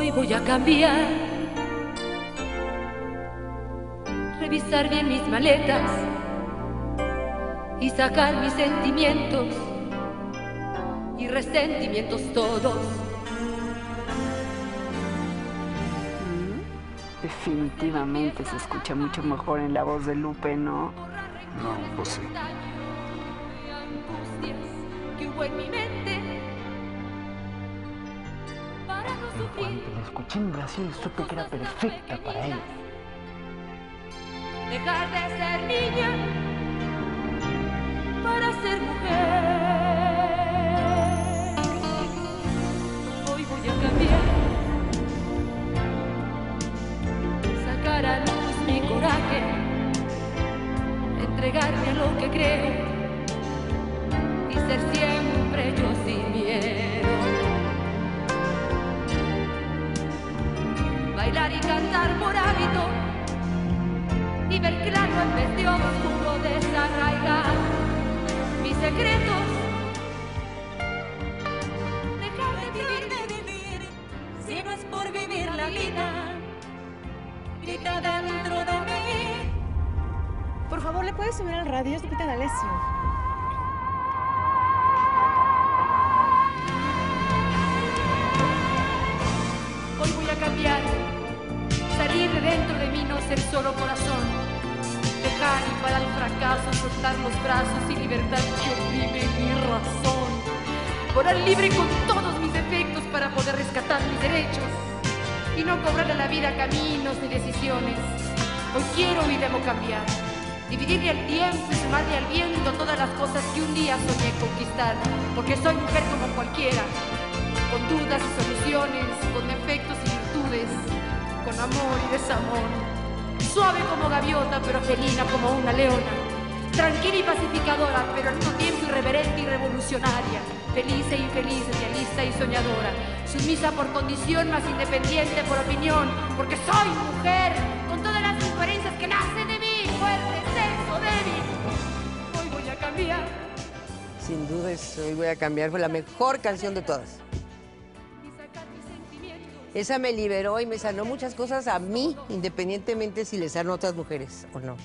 Hoy voy a cambiar, revisar bien mis maletas y sacar mis sentimientos y resentimientos todos. Definitivamente se escucha mucho mejor en la voz de Lupe, ¿no? No, pues sí. Escuché en Brasil supe que era perfecta para él. Dejar de ser niña para ser mujer. Hoy voy a cambiar, sacar a luz mi coraje, entregarme a lo que creo y ser siempre yo sin Bailar y cantar por hábito y ver claro en vez de oscuro desarraigar mis secretos. Dejar de vivir, si no es por vivir la vida, grita dentro de mí. Por favor, ¿le puedes subir al radio? Es Lupita D'Alessio. Ser solo corazón, dejar y para el fracaso, soltar los brazos y libertad que oprime mi razón, volar libre con todos mis defectos para poder rescatar mis derechos y no cobrarle a la vida caminos ni decisiones. Hoy quiero y debo cambiar, dividirle el tiempo y sumarle al viento todas las cosas que un día soñé conquistar, porque soy mujer como cualquiera con dudas y soluciones, con defectos y virtudes, con amor y desamor. Suave como gaviota, pero felina como una leona. Tranquila y pacificadora, pero al mismo tiempo irreverente y revolucionaria. Feliz e infeliz, idealista y soñadora. Sumisa por condición, más independiente por opinión. Porque soy mujer, con todas las diferencias que nacen de mí. Fuerte, sexo, débil. Hoy voy a cambiar. Sin duda, es Hoy voy a cambiar. Fue la mejor canción de todas. Esa me liberó y me sanó muchas cosas a mí, independientemente si le sanó a otras mujeres o no.